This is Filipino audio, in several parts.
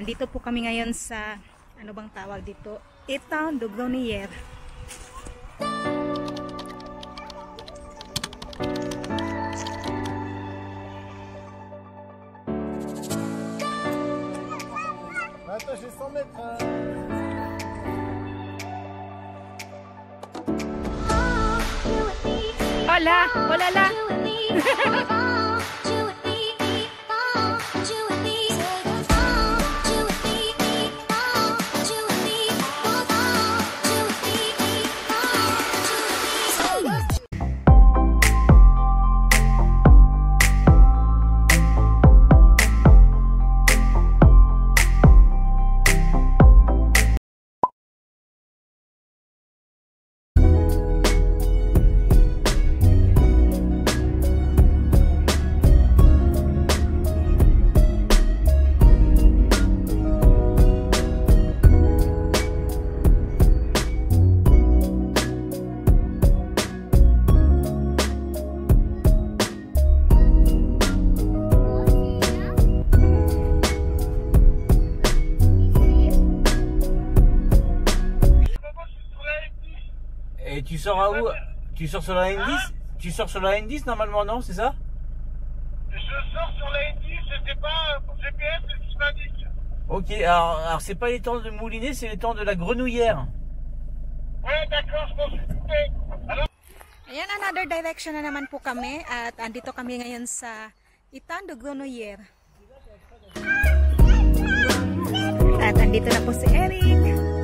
Nandito po kami ngayon sa, ano bang tawag dito? Itown Duglonier. Attends, j'ai 100 mètres. hein. Hola! Hola sors à où Tu sors sur la N10 Tu sors sur la N10 normalement, non C'est ça Je sors sur la N10, c'était pas pour GPS, c'est ce qui m'indique. Ok, alors, alors c'est pas les temps de Moulinet, c'est les temps de la Grenouillère. Ouais, d'accord, je m'en suis douté. Alors, Ayan, another direction na naman po kami at andito kami ngayon sa Itan Duglonier. At andito na po si Eric.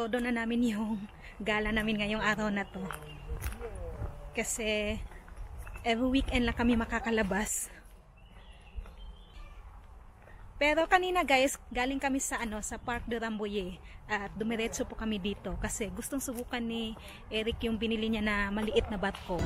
Itodo na namin yung gala namin ngayong araw na to. Kasi every weekend lang kami makakalabas. Pero kanina guys, galing kami sa ano sa Park de Ramboye at dumiretso po kami dito kasi gustong subukan ni Eric yung binili niya na maliit na batko.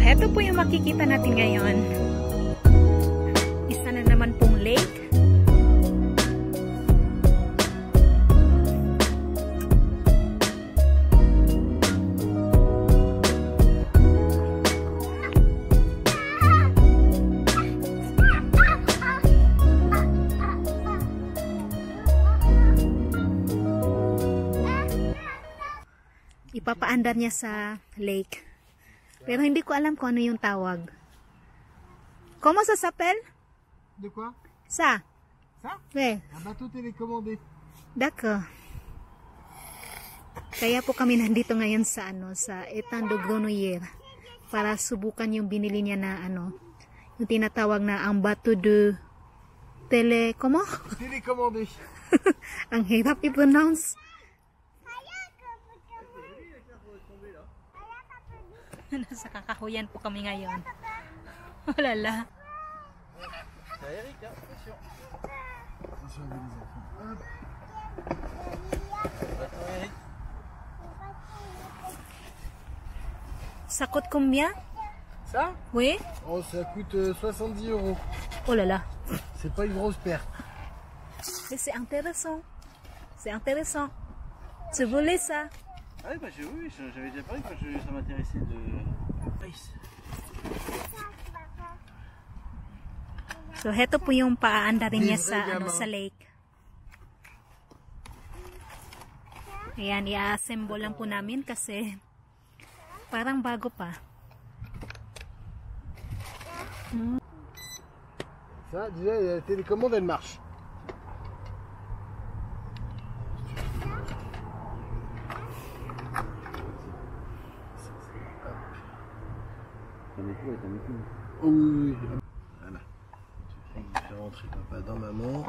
Heto po yung makikita natin ngayon. Isa na naman pong lake. Ipapaandar niya sa lake. Pero hindi ko alam kung ano yung tawag. Como ça s'appelle? de quoi Ça. Ça Oui, Un bateau télécommandé. d'accord. Kaya po kami nandito ngayon sa ano sa Etando Gronoyer para subukan yung binili niya na ano yung tinatawag na ang bato de tele como Télécommandé. ang hirap i-pronounce nasa kakahuyan po kami ngayon walala C'est Eric, hein, attention. Attention, il y a des enfants. Hop. Attends, Eric. sakot combien Ça? Oui Oh, ça coûte euh, 70 euros. oh là là C'est pas une grosse perte. Mais c'est intéressant. C'est intéressant. Tu voulais ça? Ah oui, bah, oui, j'avais déjà parlé quand je- ça m'intéressait de... So, heto po yung paaandarin niya sa, ano, gaman. sa lake. Ayan, i-assemble lang po namin kasi parang bago pa. Ça, déjà, la télécommande, elle marche. Oh oui, oui, oui. Voilà. Je fais rentrer papa dans maman.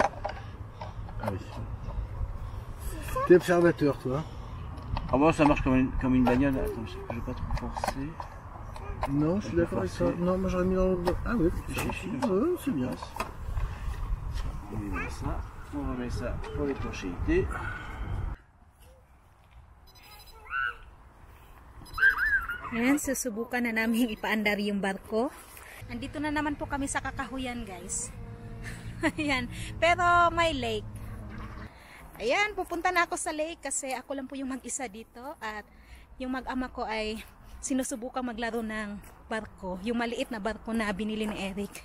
Ah oui. T'es observateur, toi Ah bon, ça marche comme une, comme une bagnole. Attends, je vais pas trop forcer. Non, je suis d'accord avec ça. Non, moi j'aurais mis dans l'autre. Ah oui, c'est bien. On met ça. On remet ça pour l'étanchéité. Ayan, susubukan na namin ipaandar yung barko. Andito na naman po kami sa kakahuyan, guys. Ayan. Pero may lake. Ayan, pupunta na ako sa lake kasi ako lang po yung mag-isa dito at yung mag-ama ko ay sinusubukan maglaro ng barko. Yung maliit na barko na binili ni Eric.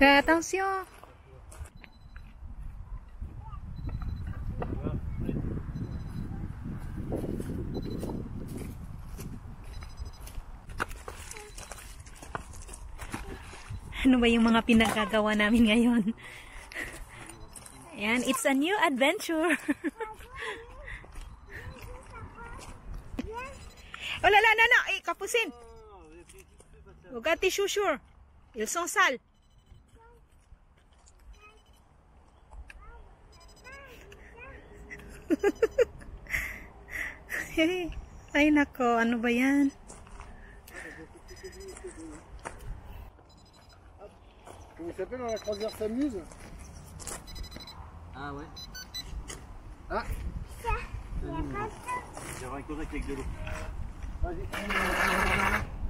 Attention! Ano ba yung mga pinagagawa namin ngayon? Ayan, it's a new adventure. oh, la, la, la, la. Eh, kapusin. Huwag ati sure. Ils sont sales. Ay nako, ano ba yan? Comment il s'appelle dans la croisière s'amuse Ah ouais Ah J'ai un contact avec de l'eau. Vas-y.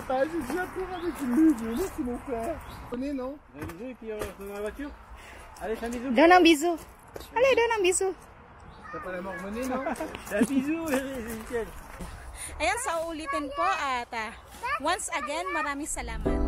Papa, j'ai déjà couru avec une mon frère. Connais, non Un bisou et puis on retourne dans la voiture. Allez, c'est un bisou. Doon ang biso. Alay, doon ang biso. T'as pas la non C'est un bisou, Michel. Ayan, sa po at ah, once again, maraming salamat.